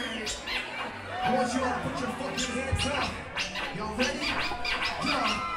I want you all to put your fucking hands up. Y'all ready? Yeah,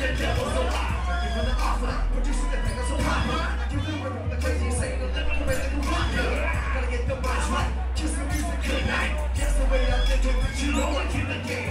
the devil's alive. I give the offer, producing the thing that's so popular. I give the the crazy insane, the lyrical way that you rock Gotta get the vibes right, kiss the music, good night. That's the way I think it, but you know I keep the game.